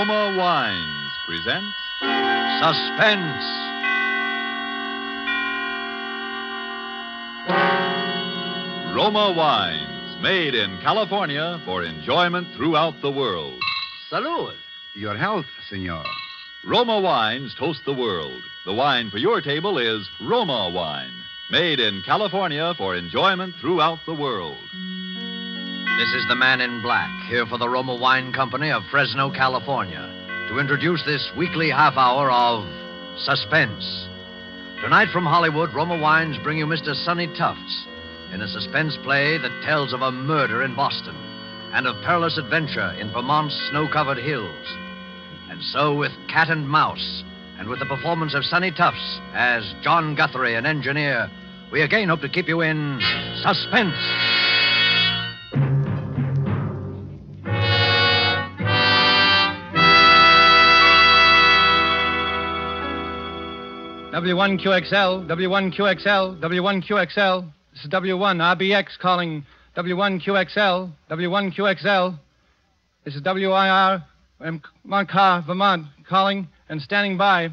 Roma Wines presents Suspense. Roma Wines, made in California for enjoyment throughout the world. Salud. Your health, senor. Roma Wines toast the world. The wine for your table is Roma Wine, made in California for enjoyment throughout the world. This is the man in black, here for the Roma Wine Company of Fresno, California, to introduce this weekly half hour of Suspense. Tonight from Hollywood, Roma Wines bring you Mr. Sonny Tufts in a suspense play that tells of a murder in Boston and of perilous adventure in Vermont's snow covered hills. And so, with Cat and Mouse, and with the performance of Sonny Tufts as John Guthrie, an engineer, we again hope to keep you in suspense. W1QXL, W1QXL, W1QXL. This is W1 RBX calling W1QXL, W1QXL. This is WIR um, Montcar, Vermont calling and standing by.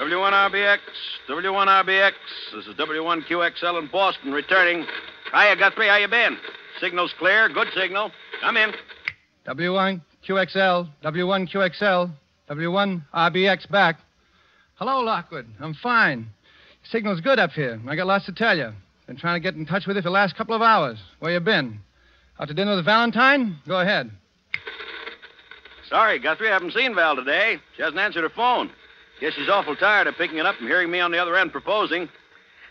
W1RBX, W1RBX. This is W1QXL in Boston returning. Hiya, Guthrie. How you been? Signal's clear. Good signal. Come in. W1QXL, W1QXL, W1 RBX back. Hello, Lockwood. I'm fine. Signal's good up here. I got lots to tell you. Been trying to get in touch with you for the last couple of hours. Where you been? Out to dinner with Valentine? Go ahead. Sorry, Guthrie. I haven't seen Val today. She hasn't answered her phone. Guess she's awful tired of picking it up and hearing me on the other end proposing.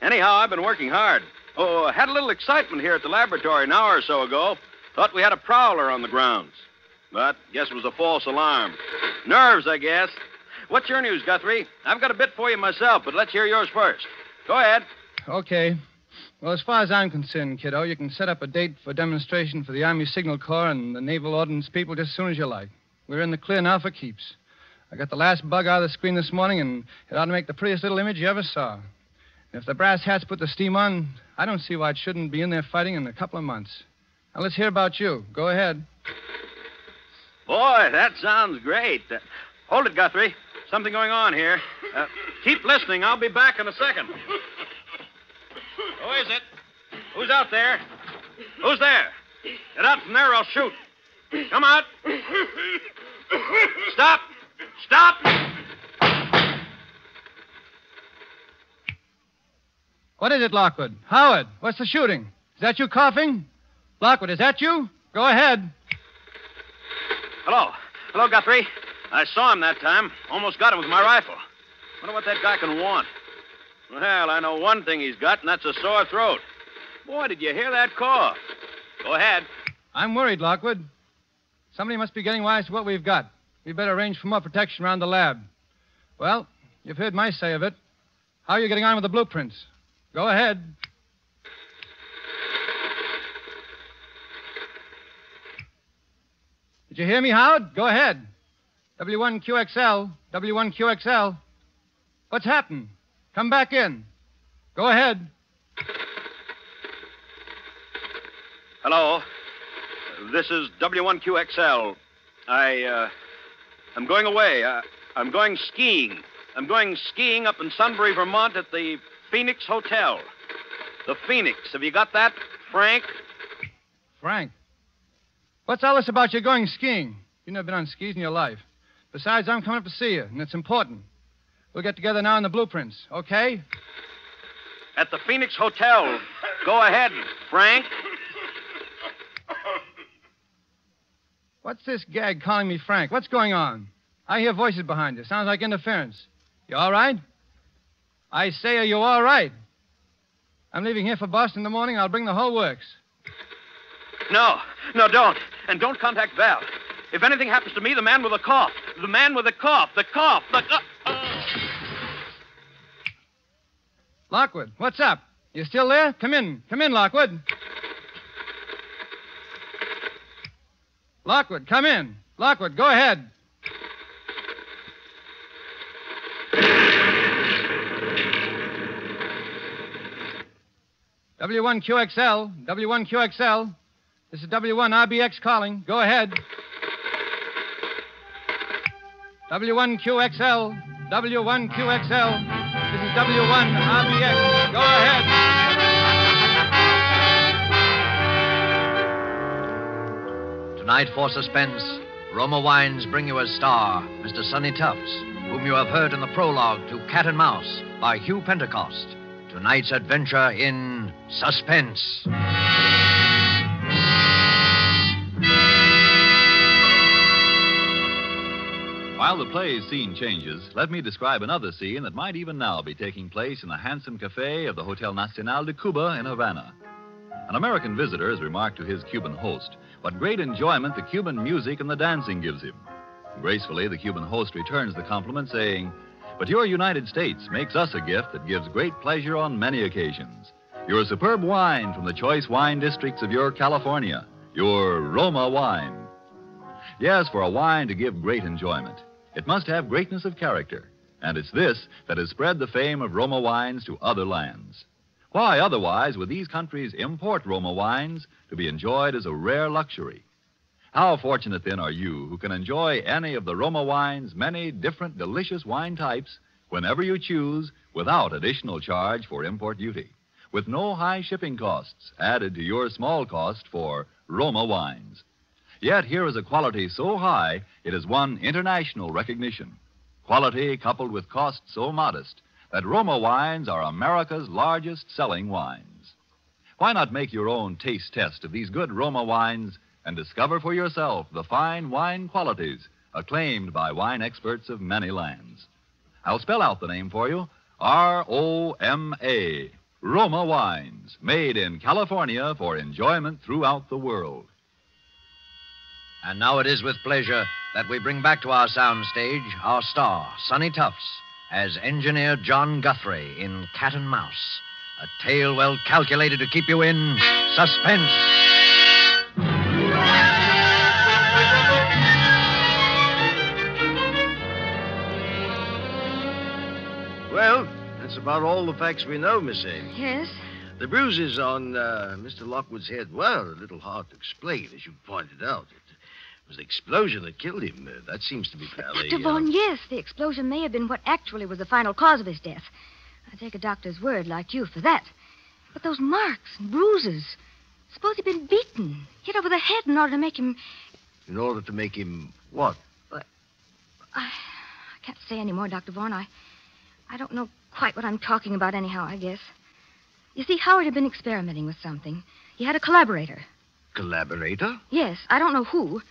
Anyhow, I've been working hard. Oh, I had a little excitement here at the laboratory an hour or so ago. Thought we had a prowler on the grounds. But guess it was a false alarm. Nerves, I guess. What's your news, Guthrie? I've got a bit for you myself, but let's hear yours first. Go ahead. Okay. Well, as far as I'm concerned, kiddo, you can set up a date for demonstration for the Army Signal Corps and the Naval Ordnance people just as soon as you like. We're in the clear now for keeps. I got the last bug out of the screen this morning, and it ought to make the prettiest little image you ever saw. And if the brass hats put the steam on, I don't see why it shouldn't be in there fighting in a couple of months. Now, let's hear about you. Go ahead. Boy, that sounds great. Uh, hold it, Guthrie. Something going on here. Uh, keep listening. I'll be back in a second. Who is it? Who's out there? Who's there? Get out from there, or I'll shoot. Come out. Stop. Stop. What is it, Lockwood? Howard, what's the shooting? Is that you coughing? Lockwood, is that you? Go ahead. Hello. Hello, Guthrie. I saw him that time. Almost got him with my rifle. Wonder what that guy can want. Well, I know one thing he's got, and that's a sore throat. Boy, did you hear that cough? Go ahead. I'm worried, Lockwood. Somebody must be getting wise to what we've got. We'd better arrange for more protection around the lab. Well, you've heard my say of it. How are you getting on with the blueprints? Go ahead. Did you hear me, Howard? Go ahead. W1QXL, W1QXL. What's happened? Come back in. Go ahead. Hello. This is W1QXL. I, uh, I'm going away. Uh, I'm going skiing. I'm going skiing up in Sunbury, Vermont at the Phoenix Hotel. The Phoenix. Have you got that, Frank? Frank. What's all this about you going skiing? You've never been on skis in your life. Besides, I'm coming up to see you, and it's important. We'll get together now in the blueprints, okay? At the Phoenix Hotel. Go ahead, Frank. What's this gag calling me Frank? What's going on? I hear voices behind you. Sounds like interference. You all right? I say, are you all right? I'm leaving here for Boston in the morning. I'll bring the whole works. No, no, don't. And don't contact Val. If anything happens to me, the man with the cough. The man with the cough. The cough. The. Uh, uh. Lockwood, what's up? You still there? Come in. Come in, Lockwood. Lockwood, come in. Lockwood, go ahead. W1QXL, W1QXL. This is W1RBX calling. Go ahead. W1QXL, W1QXL. This is W1RBX. Go ahead. Tonight, for suspense, Roma Wines bring you as star Mr. Sonny Tufts, whom you have heard in the prologue to Cat and Mouse by Hugh Pentecost. Tonight's adventure in suspense. While the play's scene changes, let me describe another scene that might even now be taking place in the handsome cafe of the Hotel Nacional de Cuba in Havana. An American visitor has remarked to his Cuban host what great enjoyment the Cuban music and the dancing gives him. Gracefully, the Cuban host returns the compliment, saying, But your United States makes us a gift that gives great pleasure on many occasions. Your superb wine from the choice wine districts of your California, your Roma wine. Yes, for a wine to give great enjoyment, it must have greatness of character. And it's this that has spread the fame of Roma wines to other lands. Why, otherwise, would these countries import Roma wines to be enjoyed as a rare luxury? How fortunate, then, are you who can enjoy any of the Roma wine's many different delicious wine types whenever you choose without additional charge for import duty, with no high shipping costs added to your small cost for Roma wines. Yet here is a quality so high it has won international recognition. Quality coupled with cost so modest that Roma wines are America's largest selling wines. Why not make your own taste test of these good Roma wines and discover for yourself the fine wine qualities acclaimed by wine experts of many lands? I'll spell out the name for you R O M A. Roma wines, made in California for enjoyment throughout the world. And now it is with pleasure that we bring back to our soundstage our star, Sonny Tufts, as engineer John Guthrie in Cat and Mouse. A tale well calculated to keep you in suspense. Well, that's about all the facts we know, Miss Ames. Yes? The bruises on uh, Mr. Lockwood's head were a little hard to explain, as you pointed out. It was the explosion that killed him. Uh, that seems to be fairly. Dr. Vaughn, yes, the explosion may have been what actually was the final cause of his death. I take a doctor's word like you for that. But those marks and bruises. Suppose he'd been beaten, hit over the head in order to make him. In order to make him what? I, I can't say any more, Dr. Vaughn. I, I don't know quite what I'm talking about, anyhow, I guess. You see, Howard had been experimenting with something. He had a collaborator. Collaborator? Yes, I don't know who.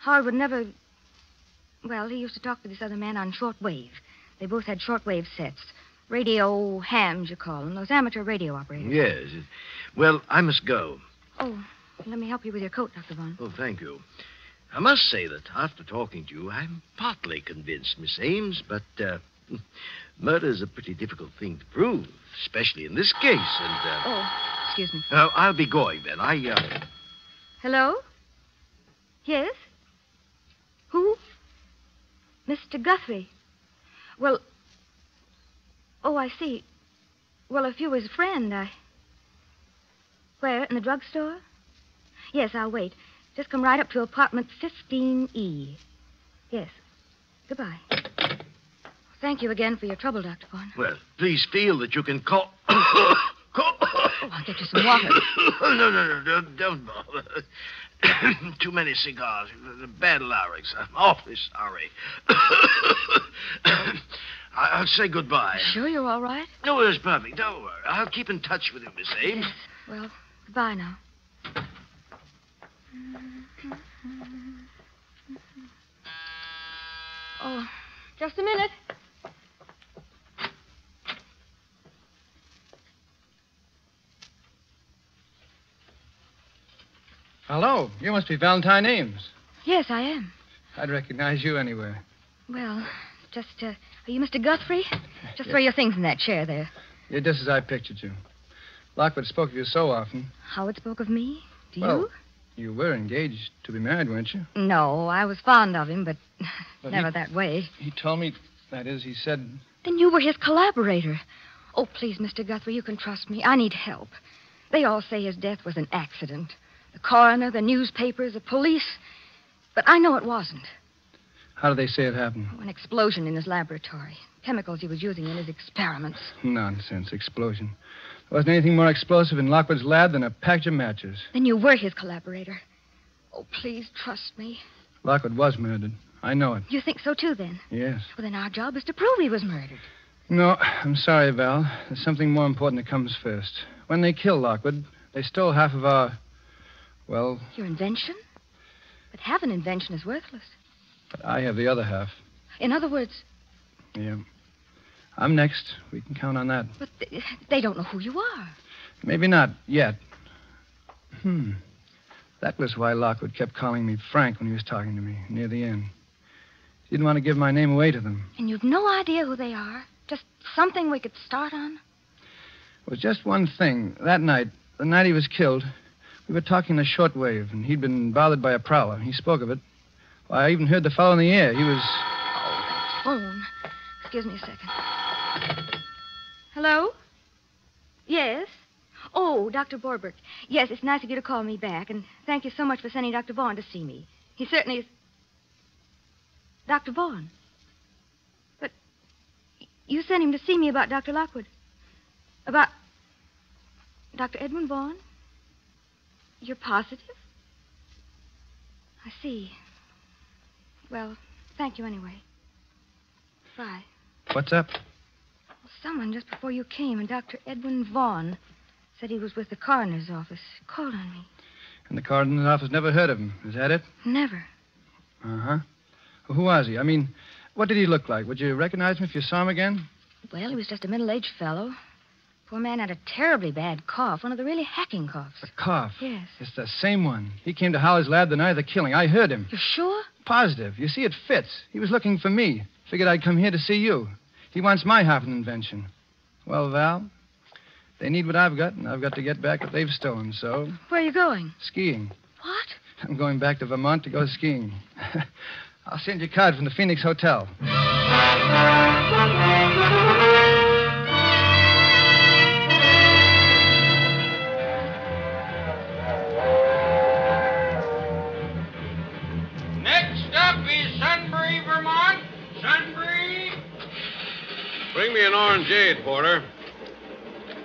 Howard would never. Well, he used to talk to this other man on shortwave. They both had shortwave sets. Radio hams, you call them. Those amateur radio operators. Yes. Well, I must go. Oh, let me help you with your coat, Dr. Vaughn. Oh, thank you. I must say that after talking to you, I'm partly convinced, Miss Ames, but uh, murder's a pretty difficult thing to prove, especially in this case. And uh, Oh, excuse me. uh, I'll be going then. I uh, Hello? Yes? Mr. Guthrie. Well, oh, I see. Well, if you was a friend, I. Where? In the drugstore? Yes, I'll wait. Just come right up to apartment 15E. Yes. Goodbye. Thank you again for your trouble, Dr. Vaughn. well, please feel that you can call. Oh, I'll get you some water. no, no, no, don't, don't bother. Too many cigars. Bad larynx. I'm awfully sorry. I'll say goodbye. Sure you're all right? No, it's perfect. Don't worry. I'll keep in touch with you, Miss Ames. Yes. Well, goodbye now. Oh, just a minute. Hello. You must be Valentine Ames. Yes, I am. I'd recognize you anywhere. Well, just, uh, are you Mr. Guthrie? Just throw your things in that chair there. You're just as I pictured you. Lockwood spoke of you so often. Howard spoke of me? Do Well, you? You were engaged to be married, weren't you? No, I was fond of him, but But never he- that way. He told me, that is, he said, Then you were his collaborator. Oh, please, Mr. Guthrie, you can trust me. I need help. They all say his death was an accident. The coroner, the newspapers, the police. But I know it wasn't. How did they say it happened? Oh, An explosion in his laboratory. Chemicals he was using in his experiments. Nonsense. Explosion. There wasn't anything more explosive in Lockwood's lab than a package of matches. Then you were his collaborator. Oh, please trust me. Lockwood was murdered. I know it. You think so too, then? Yes. Well, then our job is to prove he was murdered. No, I'm sorry, Val. There's something more important that comes first. When they killed Lockwood, they stole half of our. Well, Your invention? But half an invention is worthless. but I have the other half. In other words, Yeah. I'm next. We can count on that. but th- they don't know who you are. Maybe not yet. Hmm. That was why Lockwood kept calling me Frank when he was talking to me near the end. He didn't want to give my name away to them. And you've no idea who they are. Just something we could start on. It was just one thing. That night, the night he was killed, we were talking the shortwave, and he'd been bothered by a prowler. He spoke of it. Why, I even heard the fellow in the air. He was. Oh, Phone. Excuse me a second. Hello? Yes? Oh, Dr. Borberg. Yes, it's nice of you to call me back, and thank you so much for sending Dr. Vaughn to see me. He certainly is. Dr. Vaughn? But you sent him to see me about Dr. Lockwood. About Dr. Edwin Vaughn? You're positive? I see. Well, thank you anyway. Bye. What's up? Someone just before you came, and Dr. Edwin Vaughn said he was with the coroner's office. Called on me. And the coroner's office never heard of him. Is that it? Never. Uh huh. Well, who was he? I mean, what did he look like? Would you recognize him if you saw him again? Well, he was just a middle-aged fellow. Poor man had a terribly bad cough, one of the really hacking coughs. The cough. Yes. It's the same one. He came to Howard's lab the night of the killing. I heard him. You're sure? Positive. You see, it fits. He was looking for me. Figured I'd come here to see you. He wants my half an invention. Well, Val, they need what I've got, and I've got to get back what they've stolen. So, Where are you going? skiing. What? I'm going back to Vermont to go skiing. I'll send you a card from the Phoenix Hotel. Orangeade, Porter.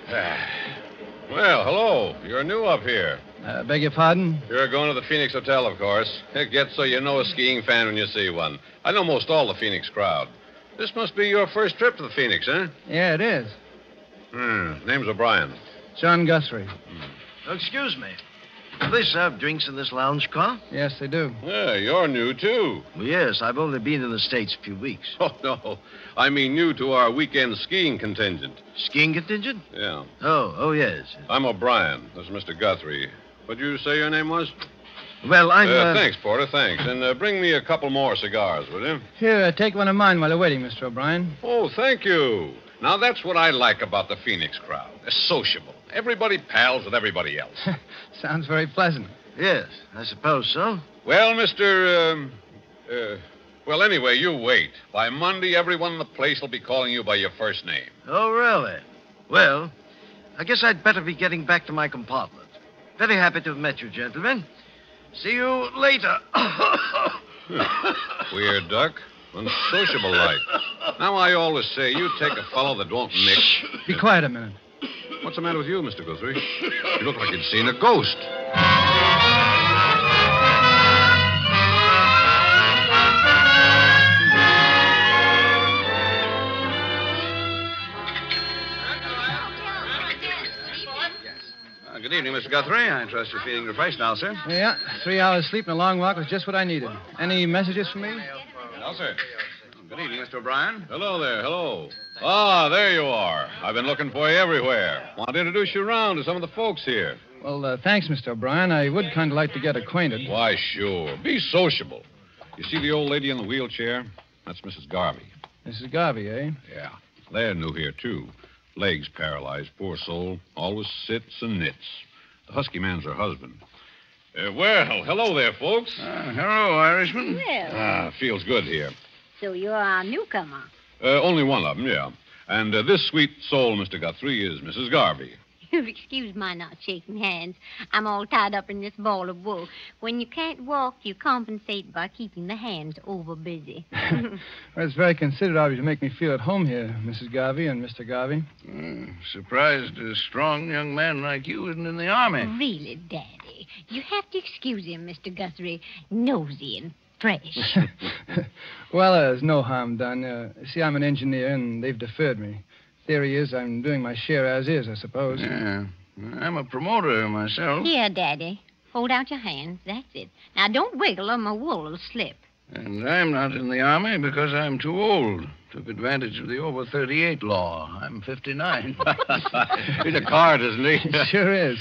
Ah. Well, hello. You're new up here. Uh, beg your pardon? You're going to the Phoenix Hotel, of course. It gets so you know a skiing fan when you see one. I know most all the Phoenix crowd. This must be your first trip to the Phoenix, huh? Yeah, it is. Hmm. Name's O'Brien. John Guthrie. Oh, excuse me. Do they serve drinks in this lounge car? Yes, they do. Yeah, you're new, too. Well, yes, I've only been in the States a few weeks. Oh, no. I mean new to our weekend skiing contingent. Skiing contingent? Yeah. Oh, oh, yes. I'm O'Brien. This is Mr. Guthrie. What'd you say your name was? Well, I'm. Uh, uh, Thanks, Porter, thanks. And uh, bring me a couple more cigars, will you? Here, uh, take one of mine while you're waiting, Mr. O'Brien. Oh, thank you. Now, that's what I like about the Phoenix crowd. They're sociable. Everybody pals with everybody else. Sounds very pleasant. Yes, I suppose so. well, Mr. Um, uh, well, anyway, you wait. By Monday, everyone in the place will be calling you by your first name. Oh, really? Well, I guess I'd better be getting back to my compartment. Very happy to have met you, gentlemen. See you later. Weird duck. Unsociable like. Now, I always say, you take a fellow that won't mix. Be quiet a minute. What's the matter with you, Mr. Guthrie? You look like you'd seen a ghost. Uh, good evening, Mr. Guthrie. I trust you're feeling refreshed now, sir. Yeah, three hours sleep and a long walk was just what I needed. Any messages for me? No, sir. Good evening, Mr. O'Brien. Hello there, hello. Ah, there you are. I've been looking for you everywhere. Want to introduce you around to some of the folks here. Well, uh, thanks, Mr. O'Brien. I would kind of like to get acquainted. Why, sure. Be sociable. You see the old lady in the wheelchair? That's Mrs. Garvey. Mrs. Garvey, eh? Yeah. They're new here, too. Legs paralyzed, poor soul. Always sits and knits. The husky man's her husband. Uh, well, hello there, folks. Uh, hello, Irishman. Well, Ah, feels good here. so you're our newcomer. Uh, only one of them, yeah. And uh, this sweet soul, Mr. Guthrie, is Mrs. Garvey. You'll excuse my not shaking hands. I'm all tied up in this ball of wool. When you can't walk, you compensate by keeping the hands over busy. Well, it's very considerate of you to make me feel at home here, Mrs. Garvey and Mr. Garvey. Hmm, surprised a strong young man like you isn't in the army. really, Daddy. You have to excuse him, Mr. Guthrie. Nosy and fresh. well, uh, there's no harm done. Uh, see, I'm an engineer, and they've deferred me. Theory is I'm doing my share as is, I suppose. Yeah. I'm a promoter myself. Here, Daddy. Hold out your hands. That's it. Now, don't wiggle or my wool will slip. And I'm not in the army because I'm too old. Took advantage of the over 38 law. I'm 59. He's a card, isn't he? sure is.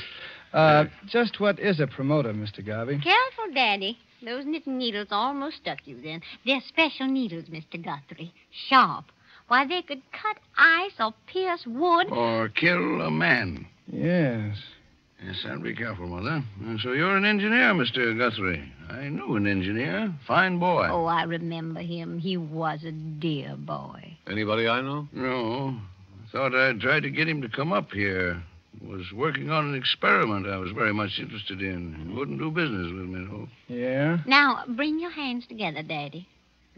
Uh, just what is a promoter, Mr. Garvey? Careful, Daddy. Those knitting needles almost stuck you then. They're special needles, Mr. Guthrie. Sharp. Why, they could cut ice or pierce wood. or kill a man. Yes. Yes, I'll be careful, Mother. Uh, So you're an engineer, Mr. Guthrie. I knew an engineer. Fine boy. Oh, I remember him. He was a dear boy. Anybody I know? No. Thought I'd try to get him to come up here. Was working on an experiment I was very much interested in. Wouldn't do business with me, though. Yeah? Now, bring your hands together, Daddy.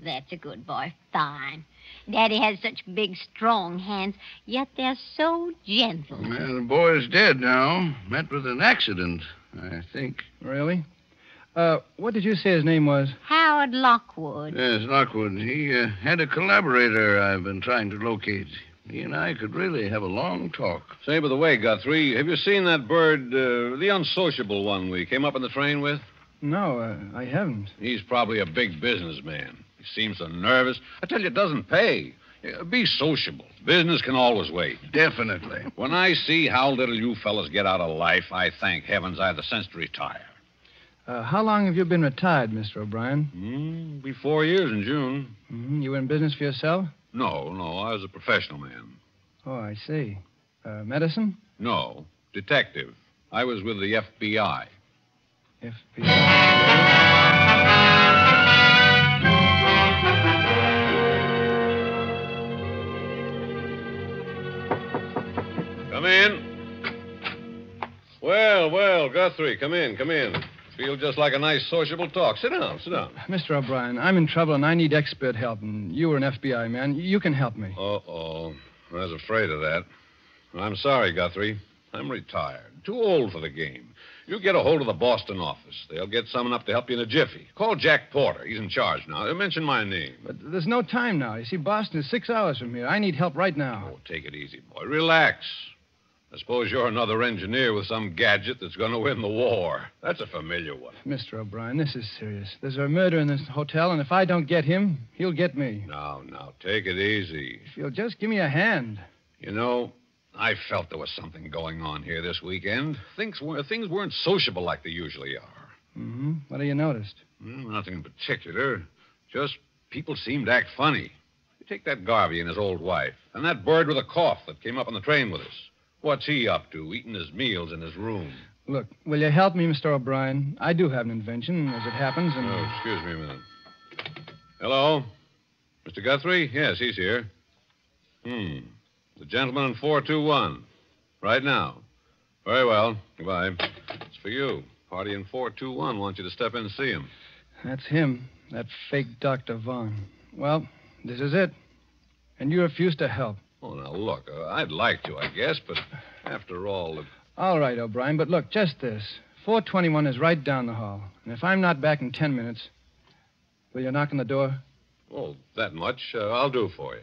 That's a good boy. Fine. Daddy has such big, strong hands, yet they're so gentle. Well, the boy's dead now. Met with an accident, I think. Really? Uh, what did you say his name was? Howard Lockwood. Yes, Lockwood. He uh, had a collaborator I've been trying to locate. He and I could really have a long talk. Say, by the way, Guthrie, have you seen that bird, uh, the unsociable one we came up in the train with? No, uh, I haven't. He's probably a big businessman. He seems so nervous. I tell you, it doesn't pay. Uh, Be sociable. Business can always wait. Definitely. When I see how little you fellas get out of life, I thank heavens I had the sense to retire. Uh, how long have you been retired, Mr. O'Brien? Mm, be four years in June. hmm You were in business for yourself? No, no, I was a professional man. Oh, I see. Uh, medicine? No, detective. I was with the FBI. FBI. Come in. Well, well, Guthrie, come in, come in. Feel just like a nice sociable talk. Sit down, sit down. Mr. O'Brien, I'm in trouble and I need expert help, and you are an FBI man. You can help me. Uh oh. I was afraid of that. I'm sorry, Guthrie. I'm retired. Too old for the game. You get a hold of the Boston office. They'll get someone up to help you in a jiffy. Call Jack Porter. He's in charge now. Mention my name. But there's no time now. You see, Boston is six hours from here. I need help right now. Oh, take it easy, boy. Relax. I suppose you're another engineer with some gadget that's going to win the war. That's a familiar one. Mr. O'Brien, this is serious. There's a murder in this hotel, and if I don't get him, he'll get me. Now, now, take it easy. If you'll just give me a hand. You know, I felt there was something going on here this weekend. Things, were, things weren't sociable like they usually are. Mm-hmm. What have you noticed? Well, nothing in particular. Just people seemed to act funny. You take that Garvey and his old wife, and that bird with a cough that came up on the train with us. What's he up to, eating his meals in his room? Look, will you help me, Mr. O'Brien? I do have an invention, as it happens, and. Oh, excuse me a minute. Hello? Mr. Guthrie? Yes, he's here. Hmm. The gentleman in 421. Right now. Very well. Goodbye. It's for you. Party in 421 wants you to step in and see him. That's him, that fake Dr. Vaughn. Well, this is it. And you refuse to help. Oh, now, look, uh, I'd like to, I guess, but after all, All right, O'Brien, but look, just this. 421 is right down the hall. And if I'm not back in ten minutes, will you knock on the door? oh, that much uh, I'll do for you.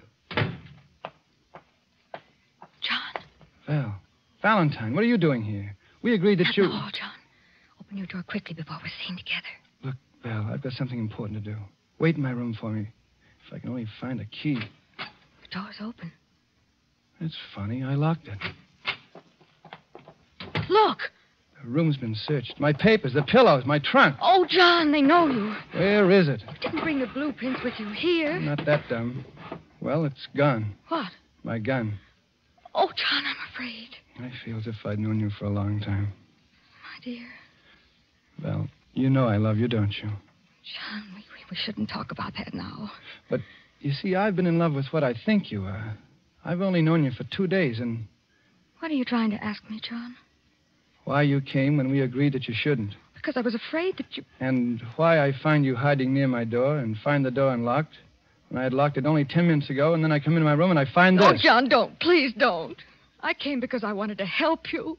John. Val. Valentine, what are you doing here? We agreed that you. No, John. Open your door quickly before we're seen together. Look, Val, I've got something important to do. Wait in my room for me. If I can only find a key. The door's open. It's funny, I locked it. Look. The room's been searched. My papers, the pillows, my trunk. Oh, John, they know you. Where is it? You didn't bring the blueprints with you here. I'm not that dumb. Well, it's gone. What? My gun. Oh, John, I'm afraid. I feel as if I'd known you for a long time. My dear. Well, you know I love you, don't you? John, we, we, we shouldn't talk about that now. But you see, I've been in love with what I think you are. I've only known you for two days, and What are you trying to ask me, John? Why you came when we agreed that you shouldn't. Because I was afraid that you. And why I find you hiding near my door and find the door unlocked when I had locked it only ten minutes ago, and then I come into my room and I find oh, this. Oh. John, don't. Please don't. I came because I wanted to help you.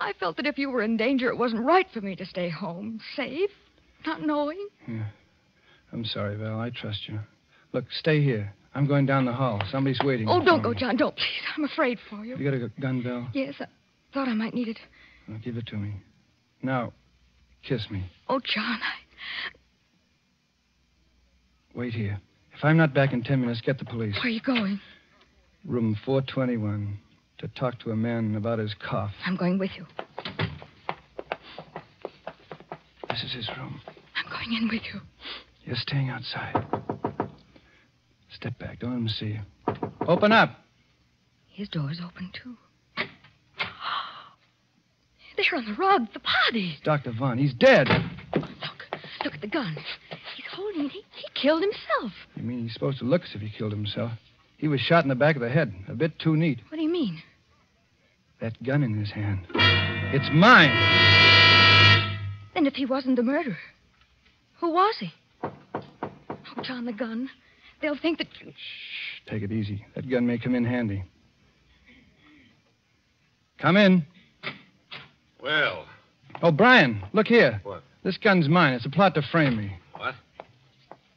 I felt that if you were in danger, it wasn't right for me to stay home, safe, not knowing. Yeah. I'm sorry, Val. I trust you. Look, stay here. I'm going down the hall. Somebody's waiting. Oh, don't go, me. John. Don't, please. I'm afraid for you. You got a gun, Val? Yes, I thought I might need it. Well, give it to me. Now, kiss me. Oh, John, I. Wait here. If I'm not back in ten minutes, get the police. Where are you going? Room 421 to talk to a man about his cough. I'm going with you. This is his room. I'm going in with you. You're staying outside. Step back. Don't let him see you. Open up. His door's open, too. There on the rug, the body. Dr. Vaughn. He's dead. Look, look at the gun. He's holding it. He, he killed himself. You mean he's supposed to look as if he killed himself? He was shot in the back of the head. A bit too neat. What do you mean? That gun in his hand. It's mine. Then if he wasn't the murderer, who was he? Oh, John, the gun. They'll think that you. Shh! Take it easy. That gun may come in handy. Come in. Well, Oh, Brian, look here. What? This gun's mine. It's a plot to frame me. what?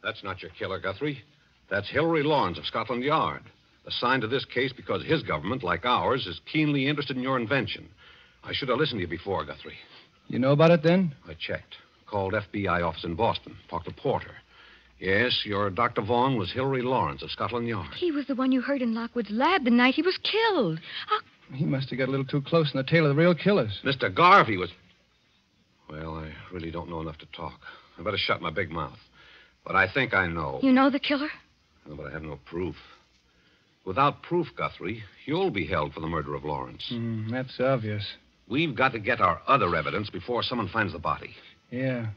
That's not your killer, Guthrie. That's Hilary Lawrence of Scotland Yard, assigned to this case because his government, like ours, is keenly interested in your invention. I should have listened to you before, Guthrie. You know about it then? I checked. Called FBI office in Boston. Talked to Porter. Yes, your Dr. Vaughn was Hilary Lawrence of Scotland Yard. He was the one you heard in Lockwood's lab the night he was killed. How... He must have got a little too close in the tail of the real killers. Mr. Garvey was. Well, I really don't know enough to talk. I better shut my big mouth. But I think I know. You know the killer? No, But I have no proof. Without proof, Guthrie, you'll be held for the murder of Lawrence. Hmm, that's obvious. We've got to get our other evidence before someone finds the body. Yeah.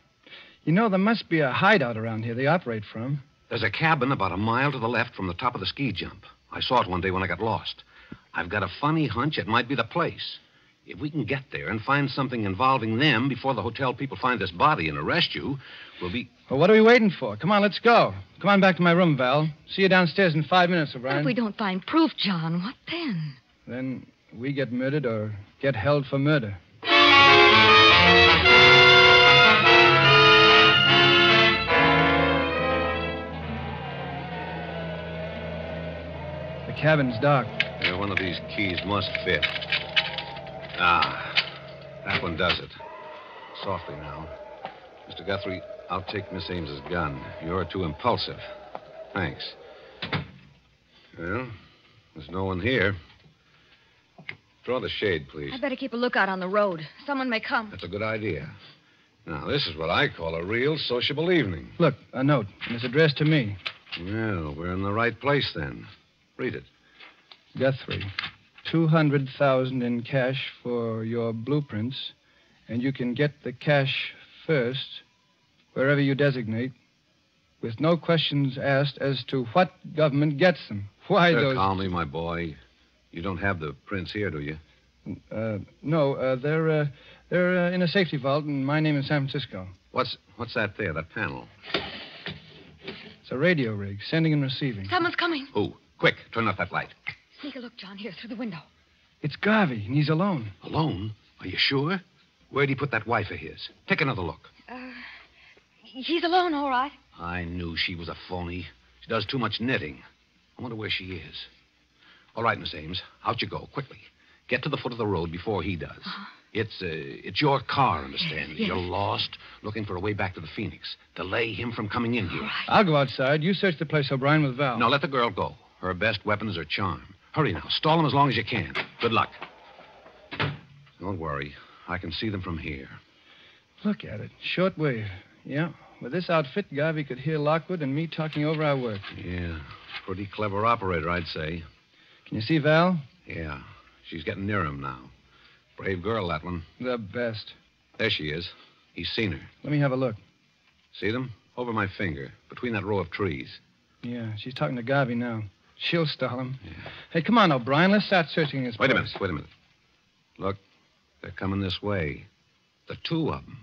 You know, there must be a hideout around here they operate from. There's a cabin about a mile to the left from the top of the ski jump. I saw it one day when I got lost. I've got a funny hunch it might be the place. If we can get there and find something involving them before the hotel people find this body and arrest you, we'll be. Well, what are we waiting for? Come on, let's go. Come on back to my room, Val. See you downstairs in five minutes, What O'Brien. if we don't find proof, John? What then? Then we get murdered or get held for murder. Cabin's dark. Yeah, one of these keys must fit. Ah, that one does it. Softly now. Mr. Guthrie, I'll take Miss Ames's gun. You're too impulsive. Thanks. Well, there's no one here. Draw the shade, please. I better keep a lookout on the road. Someone may come. That's a good idea. Now, this is what I call a real sociable evening. Look, a note, and it's addressed to me. Well, we're in the right place then. Read it. Guthrie, 200,000 in cash for your blueprints, and you can get the cash first wherever you designate with no questions asked as to what government gets them. Why Uh, those Calmly, my boy. You don't have the prints here, do you? uh, no, uh, they're uh, they're uh, in a safety vault in my name in San Francisco. What's what's that there, that panel? It's a radio rig, sending and receiving. Someone's coming. Who? Quick, turn off that light. Sneak a look, John, here through the window. It's Garvey, and he's alone. Alone? Are you sure? Where'd he put that wife of his? Take another look. Uh, he's alone, all right. I knew she was a phony. She does too much knitting. I wonder where she is. All right, Miss Ames, out you go, quickly. Get to the foot of the road before he does. It's uh, it's your car, understand? yes. You're lost, looking for a way back to the Phoenix. Delay him from coming in here. I'll go outside. You search the place, O'Brien, with Val. No, let the girl go. Her best weapon is her charm. Hurry now. Stall them as long as you can. Good luck. Don't worry. I can see them from here. Look at it. Short wave. Yeah. With this outfit, Garvey could hear Lockwood and me talking over our work. Yeah. Pretty clever operator, I'd say. Can you see Val? Yeah. She's getting near him now. Brave girl, that one. The best. There she is. He's seen her. Let me have a look. See them? Over my finger, between that row of trees. Yeah, she's talking to Garvey now. She'll stall him. Hey, come on, O'Brien. Let's start searching his Wait a minute. Wait a minute. Look, they're coming this way. The two of them.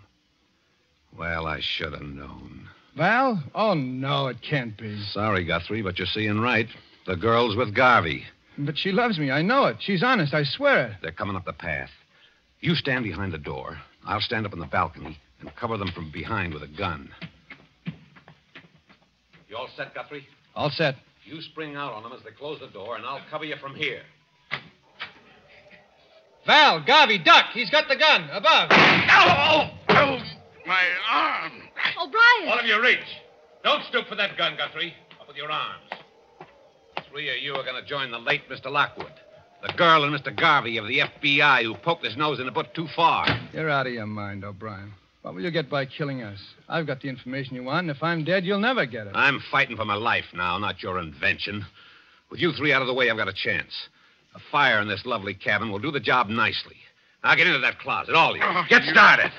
Well, I should have known. Val? Oh, no, it can't be. Sorry, Guthrie, but you're seeing right. The girl's with Garvey. But she loves me. I know it. She's honest. I swear it. They're coming up the path. You stand behind the door. I'll stand up on the balcony and cover them from behind with a gun. You all set, Guthrie? All set. You spring out on them as they close the door, and I'll cover you from here. Val, Garvey, duck. He's got the gun. Above. Oh, oh, my arm. O'Brien. All of you reach. Don't stoop for that gun, Guthrie. Up with your arms. Three of you are going to join the late Mr. Lockwood. The girl and Mr. Garvey of the FBI who poked his nose in the book too far. You're out of your mind, O'Brien. What will you get by killing us? I've got the information you want, and if I'm dead, you'll never get it. I'm fighting for my life now, not your invention. With you three out of the way, I've got a chance. A fire in this lovely cabin will do the job nicely. Now get into that closet, all of you. Oh, Get you- started.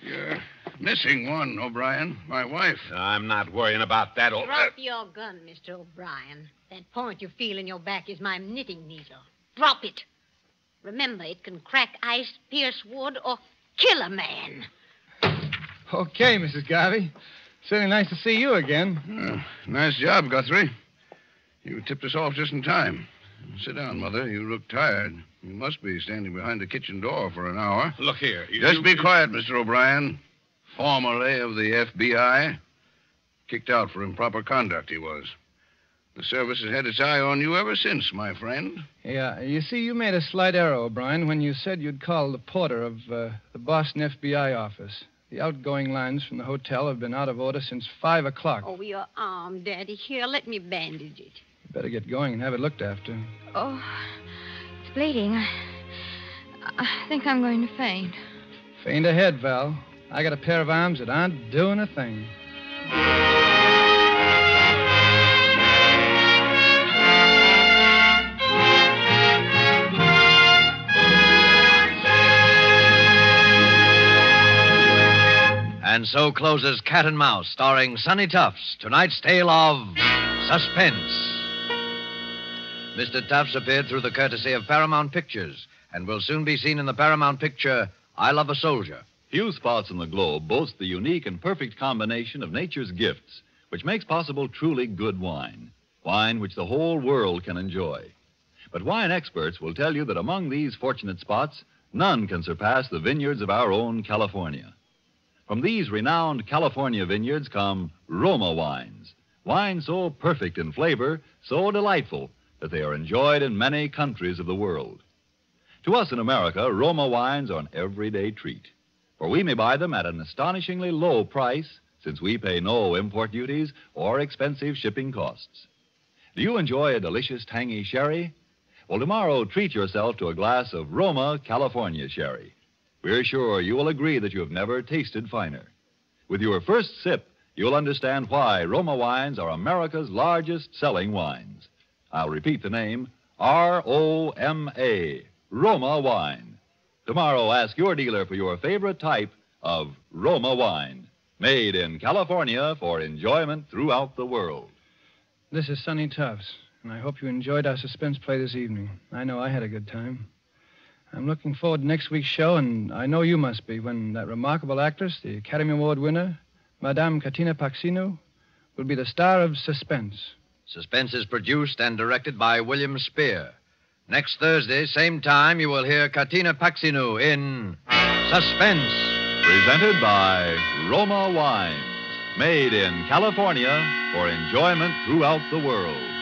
You're missing one, O'Brien. My wife. I'm not worrying about that. Old... Drop your gun, Mr. O'Brien. That point you feel in your back is my knitting needle. Drop it. Remember, it can crack ice, pierce wood, or kill a man. Okay, Mrs. Garvey. Certainly nice to see you again. Uh, nice job, Guthrie. You tipped us off just in time. Sit down, Mother. You look tired. You must be standing behind the kitchen door for an hour. Look here. You, Just be quiet, Mr. O'Brien. Formerly of the FBI. Kicked out for improper conduct, he was. The service has had its eye on you ever since, my friend. Yeah, you see, you made a slight error, O'Brien, when you said you'd call the porter of uh, the Boston FBI office. The outgoing lines from the hotel have been out of order since 5 o'clock. Oh, your arm, Daddy. Here, let me bandage it. You better get going and have it looked after. Oh, it's bleeding. I, I think I'm going to faint. Faint ahead, Val. I got a pair of arms that aren't doing a thing. And so closes Cat and Mouse, starring Sonny Tufts, tonight's tale of suspense. Mr. Tufts appeared through the courtesy of Paramount Pictures and will soon be seen in the Paramount picture I Love a Soldier. Few spots on the globe boast the unique and perfect combination of nature's gifts, which makes possible truly good wine. Wine which the whole world can enjoy. But wine experts will tell you that among these fortunate spots, none can surpass the vineyards of our own California. From these renowned California vineyards come Roma wines, wines so perfect in flavor, so delightful, that they are enjoyed in many countries of the world. To us in America, Roma wines are an everyday treat, for we may buy them at an astonishingly low price since we pay no import duties or expensive shipping costs. Do you enjoy a delicious tangy sherry? Well, tomorrow treat yourself to a glass of Roma California sherry. We're sure you will agree that you have never tasted finer. With your first sip, you'll understand why Roma wines are America's largest selling wines. I'll repeat the name R O M A, Roma wine. Tomorrow, ask your dealer for your favorite type of Roma wine, made in California for enjoyment throughout the world. This is Sonny Tufts, and I hope you enjoyed our suspense play this evening. I know I had a good time. I'm looking forward to next week's show, and I know you must be, when that remarkable actress, the Academy Award winner, Madame Katina Paxinou, will be the star of Suspense. Suspense is produced and directed by William Spier. Next Thursday, same time, you will hear Katina Paxinou in Suspense. Presented by Roma Wines, made in California for enjoyment throughout the world.